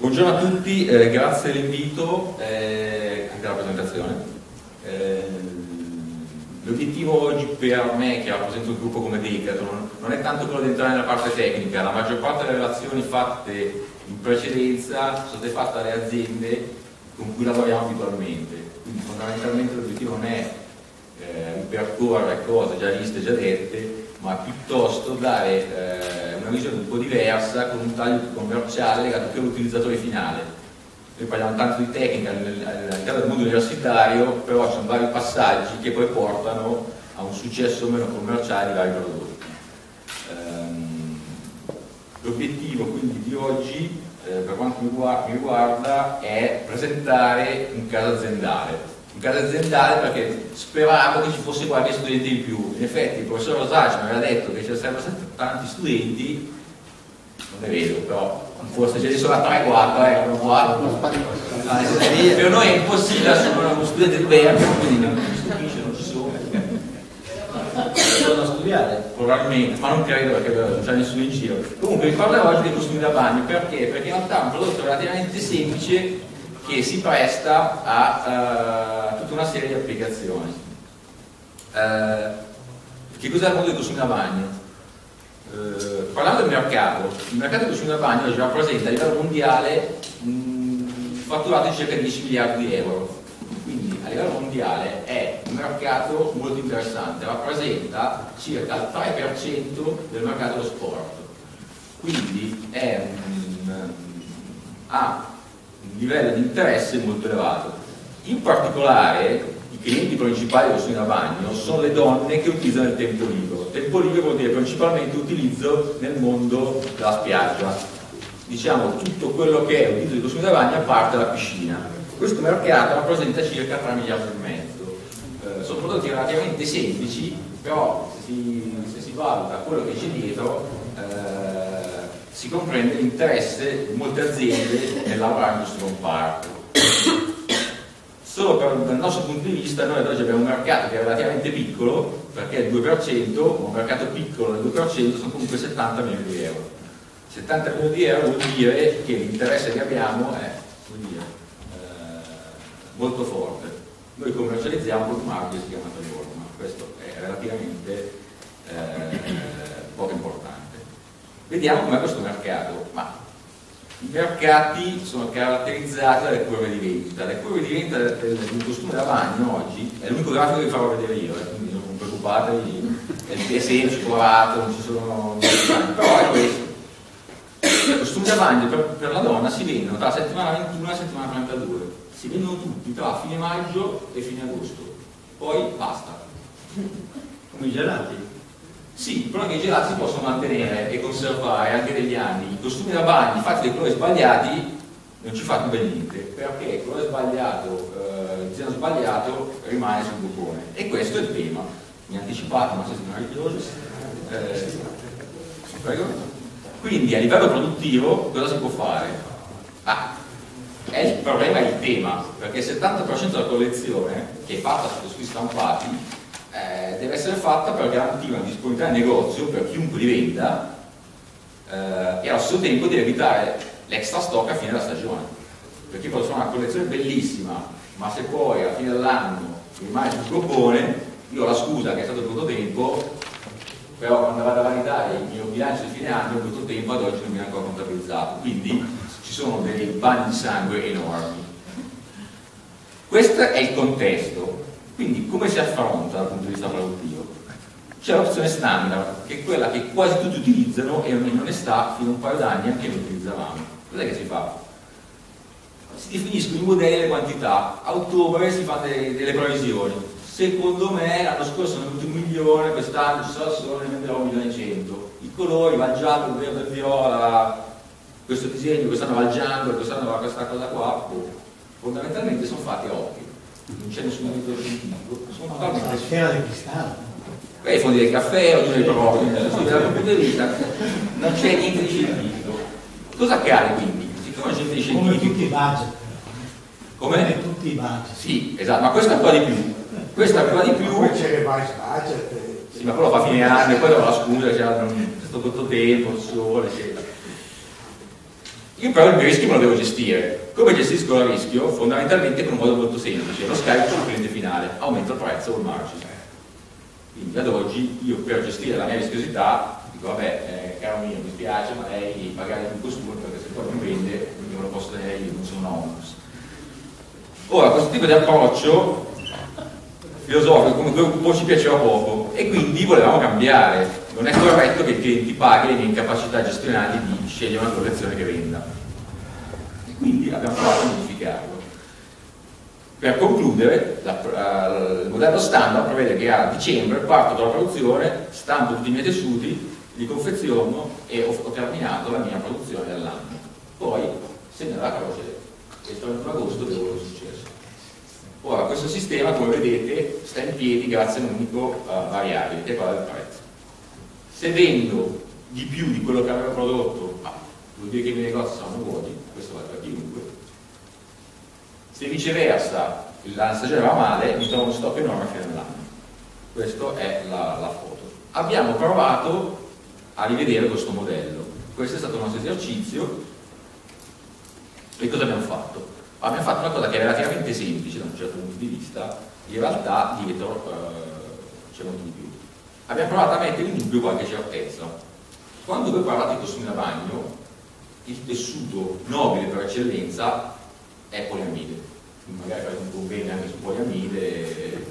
Buongiorno a tutti, eh, grazie dell'invito e anche della presentazione. Eh, l'obiettivo oggi per me, che rappresento il gruppo come Decathlon, non è tanto quello di entrare nella parte tecnica, la maggior parte delle relazioni fatte in precedenza sono state fatte alle aziende con cui lavoriamo abitualmente, quindi fondamentalmente l'obiettivo non è eh, ripercorrere cose già viste, già dette, ma piuttosto dare visione un po' diversa con un taglio commerciale legato più all'utilizzatore finale. Noi parliamo tanto di tecnica all'interno del mondo universitario, però ci sono vari passaggi che poi portano a un successo meno commerciale di vari prodotti. Ehm, l'obiettivo quindi di oggi, eh, per quanto mi riguarda, è presentare un caso aziendale casa aziendale perché speravo che ci fosse qualche studente in più. In effetti il professor Rosacci mi aveva detto che ci sarebbero stati tanti studenti, non è vero, però forse ce ne sono 3-4, ecco, 4. per noi è impossibile assumere uno studente di Bergamo, quindi non ci stupisce, non ci sono. Sono a studiare? Probabilmente, ma non credo perché non c'è nessuno in giro. Comunque parlerò oggi dei costumi da bagno, perché? Perché in realtà è un prodotto relativamente semplice che si presta a uh, tutta una serie di applicazioni. Uh, che cos'è il mondo dei consumi da bagno? Uh, parlando del mercato, il mercato dei consumi da bagno oggi rappresenta a livello mondiale un fatturato di circa 10 miliardi di euro. Quindi a livello mondiale è un mercato molto interessante, rappresenta circa il 3% del mercato dello sport. Quindi è un, ha un livello di interesse molto elevato. In particolare i clienti principali dello studio da bagno sono le donne che utilizzano il tempo libero. Tempo libero vuol dire principalmente utilizzo nel mondo della spiaggia. Diciamo tutto quello che è utilizzo di costume da bagno a parte la piscina. Questo mercato rappresenta circa 3 miliardi e mezzo. Eh, sono prodotti relativamente semplici, però se si, se si valuta quello che c'è dietro si comprende l'interesse di molte aziende nel lavorare in questo comparto. Solo per, dal nostro punto di vista noi ad oggi abbiamo un mercato che è relativamente piccolo, perché il 2%, un mercato piccolo del 2% sono comunque 70 milioni di euro. 70 milioni di euro vuol dire che l'interesse che abbiamo è dire, eh, molto forte. Noi commercializziamo un marchio che si chiama Tagliorma, questo è relativamente eh. Vediamo com'è questo mercato. Ma i mercati sono caratterizzati dalle curve di vendita. Le curve di vendita del, del costume da bagno oggi è l'unico grafico che vi farò vedere io, eh, quindi non preoccupatevi, è semplice, colorato, non ci sono però è questo. I costumi da bagno per, per, la donna si vendono tra la settimana 21 e la settimana 32, si vendono tutti tra fine maggio e fine agosto, poi basta. Come i gelati? Sì, è che i gelati si possono mantenere e conservare anche negli anni. I costumi da bagno fatti dei colori sbagliati non ci fanno ben niente, perché il colore sbagliato, eh, il disegno sbagliato rimane sul bucone. E questo è il tema. Mi ha anticipato, ma sono rischioso. Eh, prego. Quindi a livello produttivo cosa si può fare? Ah, il problema è il tema, perché il 70% della collezione, che è fatta su tessuti stampati, eh, deve essere fatta per garantire una disponibilità del negozio per chiunque li venda eh, e allo stesso tempo deve evitare l'extra stock a fine della stagione. Perché poi sono una collezione bellissima ma se poi a fine dell'anno rimane sul globbone io ho la scusa che è stato brutto tempo però quando vado a validare il mio bilancio di fine anno il brutto tempo ad oggi non viene ancora contabilizzato. Quindi ci sono dei bagni di sangue enormi. Questo è il contesto quindi come si affronta dal punto di vista produttivo? C'è l'opzione standard, che è quella che quasi tutti utilizzano e in onestà fino a un paio d'anni anche noi utilizzavamo. Cos'è che si fa? Si definiscono i modelli e le quantità. A ottobre si fanno delle, delle previsioni. Secondo me l'anno scorso è venuto un milione, quest'anno ci sarà solo, ne venderò un milione e cento. I colori, va giallo, verde, viola, questo disegno, quest'anno va il giallo, quest'anno va questa cosa qua. Fondamentalmente sono fatti ottici non c'è nessun metodo scientifico, sono totalmente... La sfera di cristallo. Beh, fondi del caffè, ognuno dei propri, dal punto di vista non c'è niente di scientifico. Cosa accade quindi? Siccome c'è niente di scientifico... Come tutti i budget. Come? Come tutti i budget. Sì, esatto, ma questo è ancora di più. Questo è ancora di più. Poi c'è il budget. Sì, ma quello fa fine anno e poi dopo la scusa, c'è stato tutto tempo, il sole, eccetera. Io però il mio rischio me lo devo gestire. Come gestisco il rischio? Fondamentalmente con un modo molto semplice, lo scarico sul cliente finale, aumento il prezzo o il margine. Quindi ad oggi io per gestire la mia rischiosità dico vabbè, eh, caro mio, mi spiace, ma lei pagare più costume perché se poi non vende, me lo posso tenere io, non sono un omnibus. Ora, questo tipo di approccio filosofico come gruppo ci piaceva poco e quindi volevamo cambiare. Non è corretto che il cliente paghi le mie incapacità gestionali di scegliere una collezione che venda. E quindi abbiamo provato a modificarlo. Per concludere, la, uh, il modello standard prevede che a dicembre parto dalla produzione, stampo tutti i miei tessuti, li confeziono e ho, ho terminato la mia produzione dell'anno. Poi, se ne la croce, il 31 agosto devo lo successo. Ora, questo sistema, come vedete, sta in piedi grazie a un unico uh, variabile, che è quella del prezzo. Se vendo di più di quello che avevo prodotto, ah, vuol dire che i miei negozi saranno vuoti, questo vale per chiunque. Se viceversa la stagione va male, mi trovo uno stock enorme a fine dell'anno. Questa è la, la foto. Abbiamo provato a rivedere questo modello. Questo è stato il nostro esercizio. E cosa abbiamo fatto? Abbiamo fatto una cosa che è relativamente semplice da un certo punto di vista, in realtà dietro eh, c'è molto di più. Abbiamo provato a mettere in dubbio qualche certezza. Quando voi parlate di costumi da bagno, il tessuto nobile per eccellenza è poliamide. Magari fate un convegno anche su poliamide,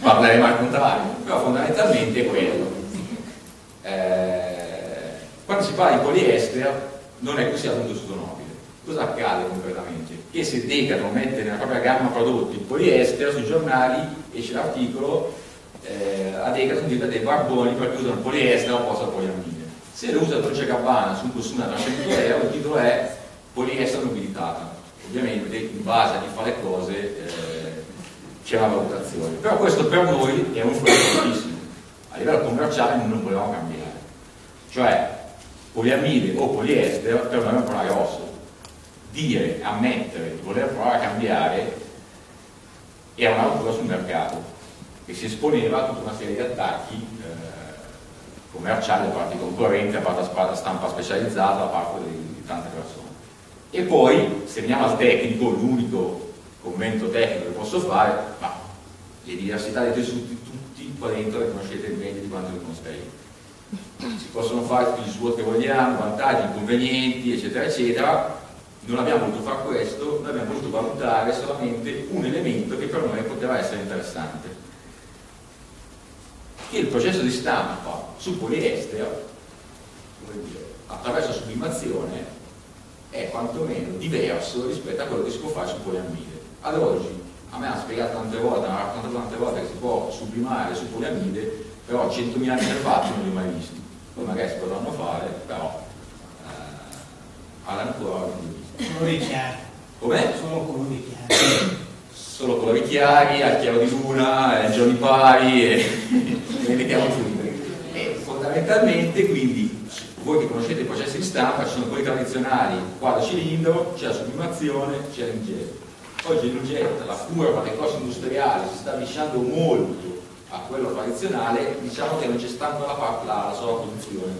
parleremo al contrario, però fondamentalmente è quello. Eh, quando si parla di poliestere non è considerato un tessuto nobile. Cosa accade concretamente? Che se Decathlon mette nella propria gamma prodotti il poliestere, sui giornali esce l'articolo eh, a Decathlon diventa dei barboni perché usano il poliestere al posto poliamide. Se lo usa Dolce Gabbana su un costume da 300 euro, il titolo è poliestere nobilitata. Ovviamente in base a chi fa le cose eh, c'è una valutazione. Però questo per noi è un fortissimo. A livello commerciale non volevamo cambiare. Cioè, poliamide o poliestere per noi è un problema grosso. Dire, ammettere voler provare a cambiare era una rottura sul mercato e si esponeva a tutta una serie di attacchi eh, commerciali da parte di concorrenti, da parte della stampa specializzata, da parte di, di tante persone. E poi, se veniamo al tecnico, l'unico commento tecnico che posso fare, ma le diversità dei tessuti tutti qua dentro le conoscete meglio di quanto le conosca io. Si possono fare tutti gli SWOT che vogliamo, vantaggi, inconvenienti, eccetera, eccetera. Non abbiamo voluto fare questo, noi abbiamo voluto valutare solamente un elemento che per noi poteva essere interessante. Che il processo di stampa su poliestere, attraverso sublimazione, è quantomeno diverso rispetto a quello che si può fare su poliamide. Ad oggi, a me hanno spiegato tante volte, hanno raccontato tante volte che si può sublimare su poliamide, però 100.000 anni fatti non li ho mai visti. Poi magari si potranno fare, però eh, all'ancora non li ho visti. Colori chiari. Com'è? Solo colori chiari. Solo colori chiari, al chiaro di luna, eh, giorni pari e ne vediamo tutti. E fondamentalmente quindi voi che conoscete i processi di stampa, ci sono quelli tradizionali, quadro cilindro, c'è la sublimazione, c'è l'ingetto. Oggi l'ingetto, la curva del costo industriale si sta avvicinando molto a quello tradizionale, diciamo che non c'è stata la, la, la sola produzione,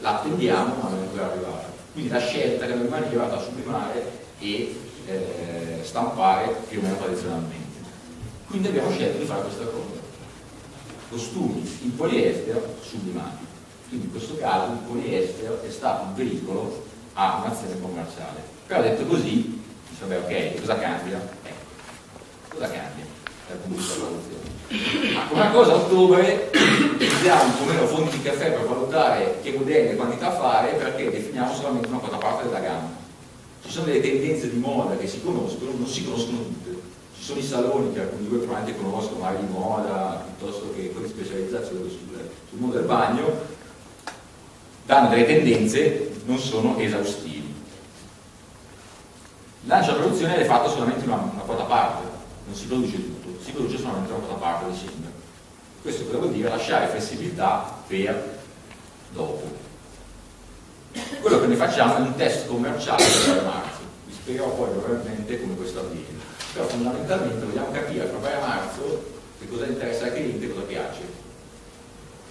la attendiamo ma non è ancora arrivata. Quindi la scelta che noi rimaniva da sublimare e eh, stampare più o meno tradizionalmente. Quindi abbiamo scelto di fare questa cosa. Costumi in poliestere sublimati quindi in questo caso il poliestere è stato un veicolo a un'azione commerciale. Però detto così, vabbè ok, cosa cambia? Ecco, cosa cambia valutazione? Una cosa a ottobre usiamo un po' meno fonti di caffè per valutare che modelli e quantità fare perché definiamo solamente una quota parte della gamma. Ci sono delle tendenze di moda che si conoscono, non si conoscono tutte. Ci sono i saloni che alcuni di voi probabilmente conoscono, magari di moda, piuttosto che quelli specializzati sul, sul mondo del bagno, danno delle tendenze, non sono esaustivi. Lancio a produzione è fatto solamente una, una quota parte, non si produce tutto, si produce solamente una quota parte a dicembre. Questo cosa vuol dire? Lasciare flessibilità per dopo. Quello che noi facciamo è un test commerciale per marzo, vi spiegherò poi brevemente come questo avviene. Però fondamentalmente vogliamo capire proprio a marzo che cosa interessa al cliente e cosa piace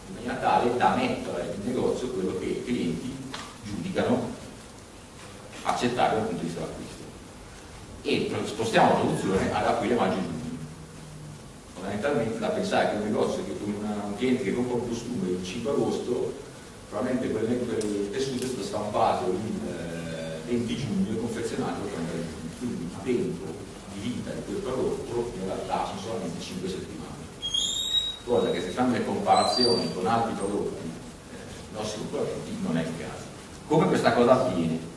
in maniera tale da mettere in negozio quello che i clienti giudicano accettabile dal punto di vista dell'acquisto. E spostiamo la produzione ad aprile, maggio e giugno. Fondamentalmente da pensare che un negozio, che un cliente che compra un costume il 5 agosto, probabilmente quel, quel tessuto è stato stampato il eh, 20 giugno e confezionato il 30 giugno. Quindi il tempo di vita di quel prodotto in realtà sono solamente 5 settimane. Cosa che se fanno le comparazioni con altri prodotti eh, nostri concorrenti non è il caso. Come questa cosa avviene?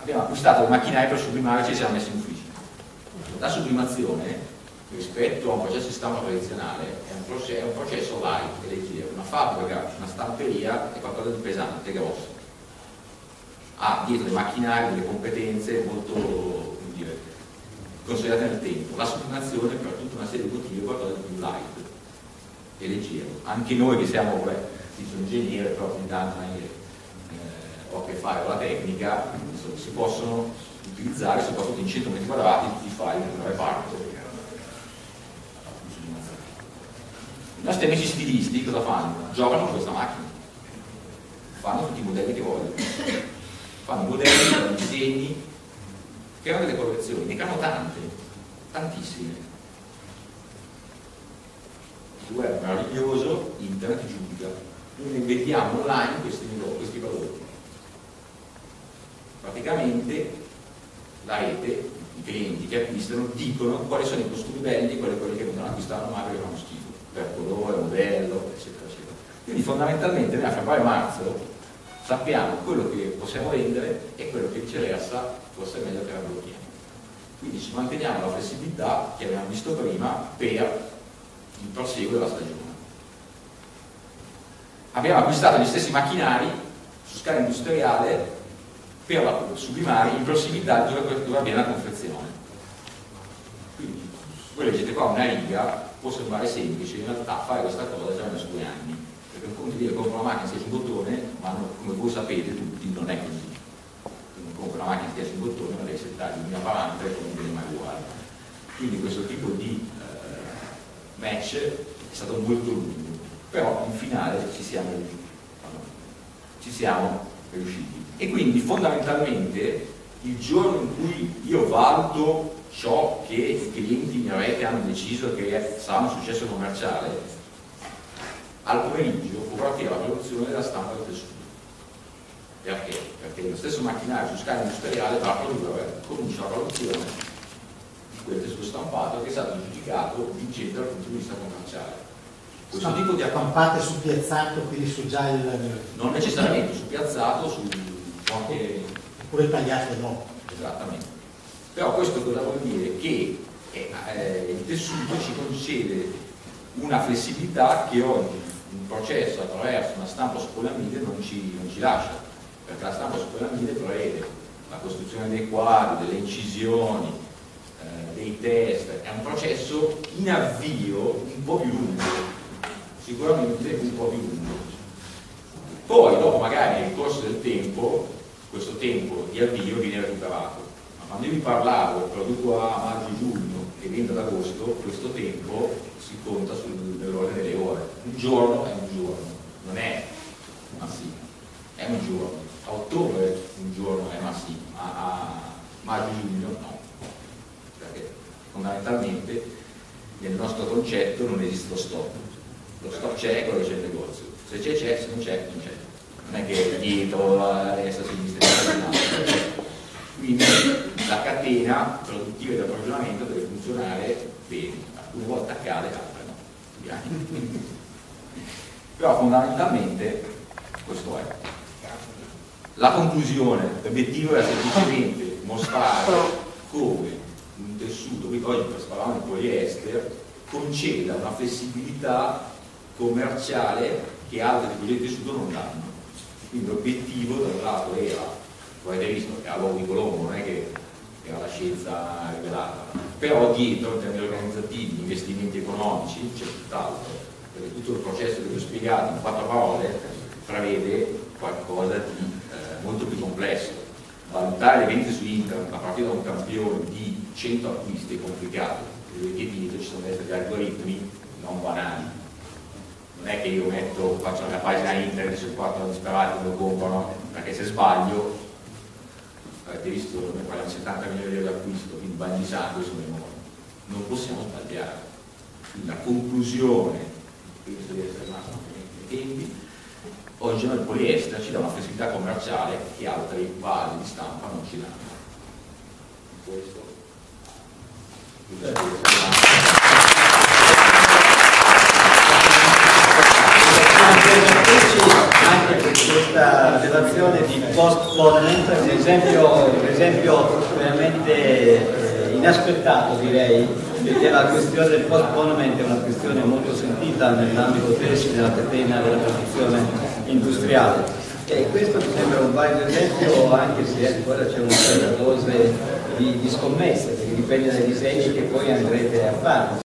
abbiamo acquistato il macchinario per sublimare e ci siamo messi in ufficio. La sublimazione rispetto a un processo di stampa tradizionale è un, processo, è un processo light leggero, una fabbrica, una stamperia è qualcosa di pesante, grosso. Ha dietro dei macchinari, delle competenze molto dire, consolidate nel tempo. La sublimazione per tutta una serie di motivi è qualcosa di più light e leggero. Anche noi che siamo, beh, sono ingegnere, però ogni tanto eh, ho a che fare con la tecnica, insomma, si possono utilizzare, possono in 100 metri quadrati tutti i file di reparto I nostri amici stilisti cosa fanno? Giocano con questa macchina, fanno tutti i modelli che vogliono, fanno modelli, fanno disegni, creano delle collezioni, ne creano tante, tantissime. Il web meraviglioso, internet giudica. Noi ne vendiamo online questi, questi prodotti. Praticamente la rete, i clienti che acquistano dicono quali sono i costumi belli quali quelli che non acquistano mai perché fanno schifo per colore, modello, eccetera, eccetera. Quindi fondamentalmente noi a febbraio-marzo sappiamo quello che possiamo vendere e quello che viceversa forse è meglio che la blocchiamo. Quindi ci manteniamo la flessibilità che abbiamo visto prima per il proseguo della stagione. Abbiamo acquistato gli stessi macchinari su scala industriale per sublimare in prossimità dove, dove avviene la confezione. Quindi voi leggete qua una riga può sembrare semplice, in realtà fare questa cosa ci ha messo due anni, perché un di dire compro una macchina 10 bottone, ma non, come voi sapete tutti non è così. Non compro una macchina 10 bottone, ma deve settare il mio parametro e non viene mai uguale. Quindi questo tipo di eh, match è stato molto lungo, però in finale ci siamo, ci siamo riusciti. E quindi fondamentalmente il giorno in cui io valuto ciò che i clienti in rete hanno deciso che sarà un successo commerciale, al pomeriggio può partire la produzione della stampa del tessuto. Perché? Perché lo stesso macchinario su scala industriale va a produrre, comincia la produzione di quel tessuto stampato che è stato giudicato vincente dal punto di vista commerciale. Questo tipo di accampate su piazzato, quindi su già il... Non necessariamente su piazzato, su anche... Oppure tagliato dopo. Esattamente. Però questo cosa vuol dire? Che eh, eh, il tessuto ci concede una flessibilità che oggi un processo attraverso una stampa su polamide non ci, non ci lascia, perché la stampa su polamide prevede la costruzione dei quadri, delle incisioni, eh, dei test, è un processo in avvio un po' più lungo, sicuramente un po' più lungo. Poi dopo magari nel corso del tempo, questo tempo di avvio viene recuperato quando io vi parlavo, produco a maggio-giugno e vendo ad agosto, questo tempo si conta sull'ordine delle ore. Un giorno è un giorno, non è massimo, è un giorno. A ottobre un giorno è massimo, ma a maggio-giugno no. Perché fondamentalmente nel nostro concetto non esiste lo stop. Lo stop c'è, quello c'è il negozio. Se c'è c'è, se non c'è non c'è. Non è che dietro, a destra, a sinistra, quindi la catena produttiva di approvvigionamento deve funzionare bene, alcune volte accade, altre no. Però fondamentalmente questo è. La conclusione, l'obiettivo era semplicemente mostrare come un tessuto, qui oggi parlavamo di poliester, conceda una flessibilità commerciale che altre tipologie di tessuto non danno. Quindi l'obiettivo da un lato era lo avete visto che a di Colombo non è che era la scienza rivelata, però dietro in termini organizzativi, investimenti economici, c'è tutt'altro, perché tutto il processo che vi ho spiegato in quattro parole prevede qualcosa di eh, molto più complesso. Valutare le vendite su internet a partire da un campione di 100 acquisti è complicato, perché dietro ci sono degli algoritmi non banali, non è che io metto, faccio una pagina internet sul quattro disperati lo comprano, perché se sbaglio, avete visto, noi parliamo 70 milioni di euro di acquisto, quindi bagni di sangue sono enormi. Non possiamo sbagliare. La conclusione, penso di essere rimasto nei tempi, oggi noi il poliestere ci dà una flessibilità commerciale che altri vasi di stampa non ci danno. Questo. anche per relazione di postponement, un esempio, un esempio veramente eh, inaspettato direi, perché la questione del postponement è una questione molto sentita nell'ambito tessile, nella catena della produzione industriale. E questo mi sembra un valido esempio anche se ancora c'è una certa dose di, di scommesse, perché dipende dai disegni che poi andrete a fare.